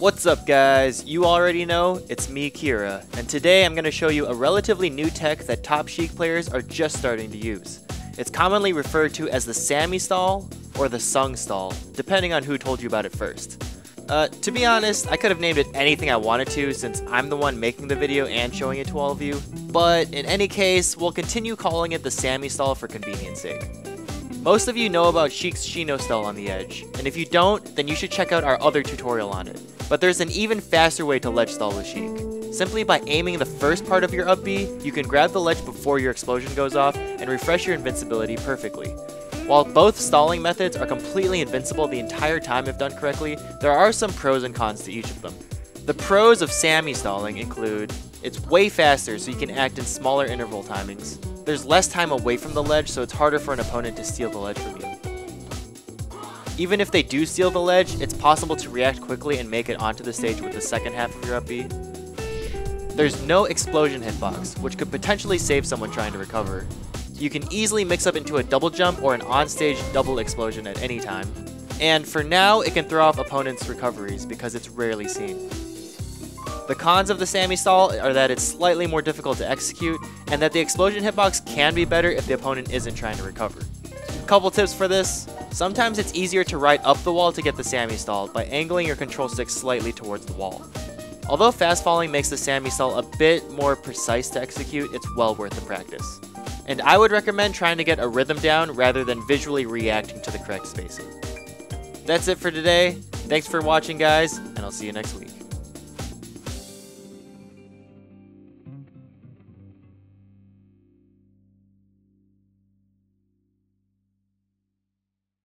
What's up guys? You already know, it's me Kira, and today I'm going to show you a relatively new tech that top Sheik players are just starting to use. It's commonly referred to as the Sami stall or the Sung stall, depending on who told you about it first. Uh, to be honest, I could have named it anything I wanted to since I'm the one making the video and showing it to all of you, but in any case, we'll continue calling it the Sami stall for convenience sake. Most of you know about Sheik's Shino stall on the edge, and if you don't, then you should check out our other tutorial on it. But there's an even faster way to ledge stall with Sheik. Simply by aiming the first part of your up B, you can grab the ledge before your explosion goes off and refresh your invincibility perfectly. While both stalling methods are completely invincible the entire time if done correctly, there are some pros and cons to each of them. The pros of Sami stalling include it's way faster so you can act in smaller interval timings, there's less time away from the ledge, so it's harder for an opponent to steal the ledge from you. Even if they do steal the ledge, it's possible to react quickly and make it onto the stage with the second half of your up B. There's no explosion hitbox, which could potentially save someone trying to recover. You can easily mix up into a double jump or an on-stage double explosion at any time. And for now, it can throw off opponents' recoveries because it's rarely seen. The cons of the Sami stall are that it's slightly more difficult to execute, and that the explosion hitbox can be better if the opponent isn't trying to recover. A couple tips for this. Sometimes it's easier to ride up the wall to get the Sami stall by angling your control stick slightly towards the wall. Although fast falling makes the Sami stall a bit more precise to execute, it's well worth the practice. And I would recommend trying to get a rhythm down rather than visually reacting to the correct spacing. That's it for today. Thanks for watching guys, and I'll see you next week.